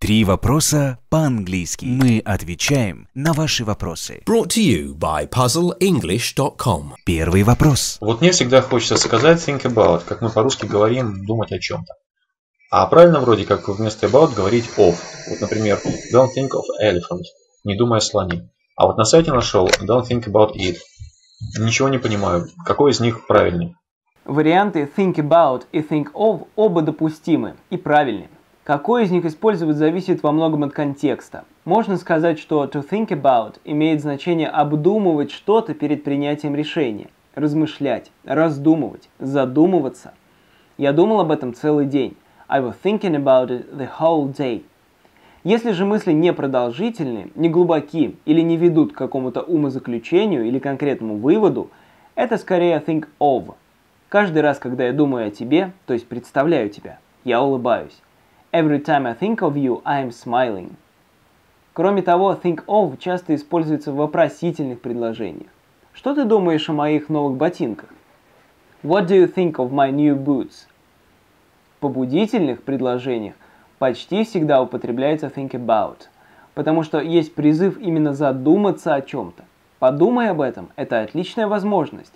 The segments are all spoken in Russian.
Три вопроса по-английски. Мы отвечаем на ваши вопросы. Brought to you by puzzleenglish.com. Первый вопрос. Вот мне всегда хочется сказать think about, как мы по-русски говорим, думать о чем-то. А правильно вроде как вместо about говорить of. Вот, например, don't think of elephant, не думай о слоне. А вот на сайте нашел don't think about it. Ничего не понимаю, какой из них правильный. Варианты think about и think of оба допустимы и правильны. Какой из них использовать зависит во многом от контекста. Можно сказать, что to think about имеет значение обдумывать что-то перед принятием решения, размышлять, раздумывать, задумываться. Я думал об этом целый день. I was thinking about it the whole day. Если же мысли не продолжительны, не глубоки или не ведут к какому-то умозаключению или конкретному выводу, это скорее think of. Каждый раз, когда я думаю о тебе, то есть представляю тебя, я улыбаюсь. Every time I think of you, I am smiling. Кроме того, think of часто используется в вопросительных предложениях. Что ты думаешь о моих новых ботинках? What do you think of my new boots? В побудительных предложениях почти всегда употребляется think about, потому что есть призыв именно задуматься о чем-то. Подумай об этом, это отличная возможность.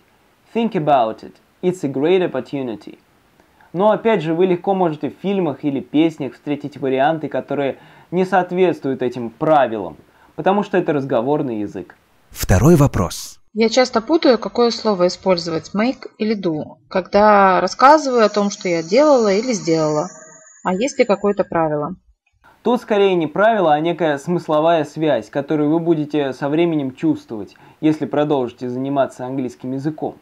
Think about it, it's a great opportunity. Но опять же, вы легко можете в фильмах или песнях встретить варианты, которые не соответствуют этим правилам, потому что это разговорный язык. Второй вопрос. Я часто путаю, какое слово использовать, make или do, когда рассказываю о том, что я делала или сделала. А есть ли какое-то правило? Тут скорее не правило, а некая смысловая связь, которую вы будете со временем чувствовать, если продолжите заниматься английским языком.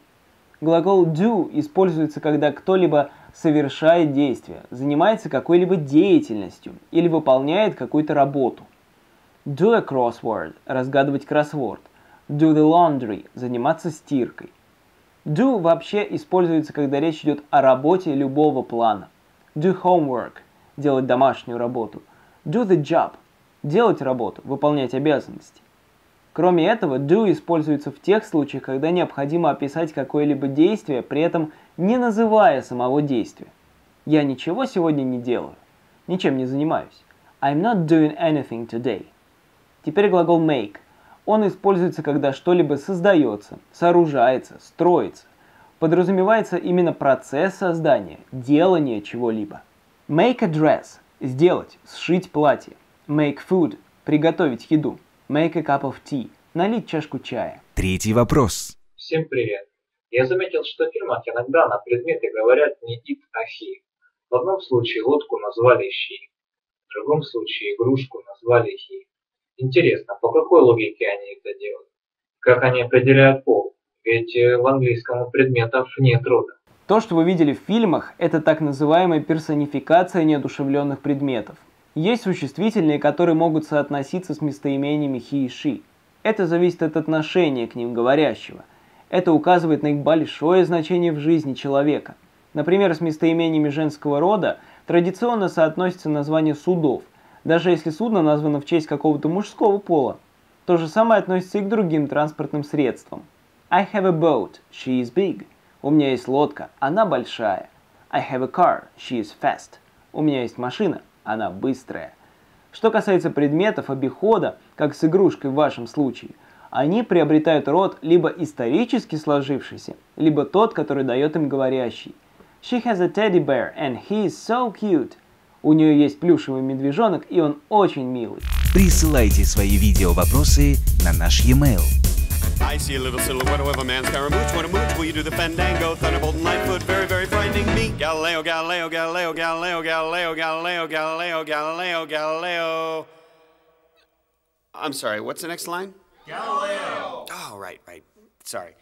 Глагол do используется, когда кто-либо совершает действие, занимается какой-либо деятельностью или выполняет какую-то работу. Do a crossword – разгадывать кроссворд. Do the laundry – заниматься стиркой. Do вообще используется, когда речь идет о работе любого плана. Do homework – делать домашнюю работу. Do the job – делать работу, выполнять обязанности. Кроме этого, do используется в тех случаях, когда необходимо описать какое-либо действие, при этом не называя самого действия. Я ничего сегодня не делаю. Ничем не занимаюсь. I'm not doing anything today. Теперь глагол make. Он используется, когда что-либо создается, сооружается, строится. Подразумевается именно процесс создания, делания чего-либо. Make a dress – сделать, сшить платье. Make food – приготовить еду. Make a cup of tea. Налить чашку чая. Третий вопрос. Всем привет. Я заметил, что в фильмах иногда на предметы говорят не it, а he. В одном случае лодку назвали she, в другом случае игрушку назвали he. Интересно, по какой логике они это делают? Как они определяют пол? Ведь э, в английском у предметов нет рода. То, что вы видели в фильмах, это так называемая персонификация неодушевленных предметов. Есть существительные, которые могут соотноситься с местоимениями he и she. Это зависит от отношения к ним говорящего. Это указывает на их большое значение в жизни человека. Например, с местоимениями женского рода традиционно соотносится название судов, даже если судно названо в честь какого-то мужского пола. То же самое относится и к другим транспортным средствам. I have a boat, she is big. У меня есть лодка, она большая. I have a car, she is fast. У меня есть машина, она быстрая. Что касается предметов обихода, как с игрушкой в вашем случае, они приобретают род либо исторически сложившийся, либо тот, который дает им говорящий. She has a teddy bear and he is so cute. У нее есть плюшевый медвежонок, и он очень милый. Присылайте свои видео-вопросы на наш e-mail. I see a little silhouette of a man's Scaramouche. When it moves, will you do the fandango? Thunderbolt and Lightfoot, very, very frightening me. Galileo, Galileo, Galileo, Galileo, Galileo, Galileo, Galileo, Galileo, Galileo. I'm sorry, what's the next line? Galileo. Oh, right, right. Sorry.